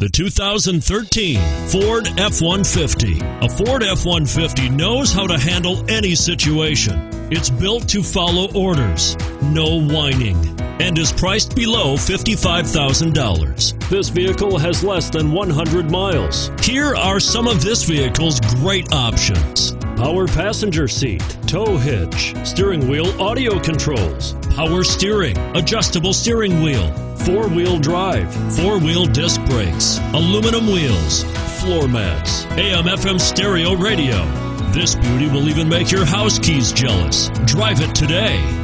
The 2013 Ford F-150. A Ford F-150 knows how to handle any situation. It's built to follow orders, no whining, and is priced below $55,000. This vehicle has less than 100 miles. Here are some of this vehicle's great options. Power passenger seat, tow hitch, steering wheel audio controls, power steering, adjustable steering wheel, four wheel drive, four wheel disc brakes, aluminum wheels, floor mats, AM FM stereo radio. This beauty will even make your house keys jealous. Drive it today.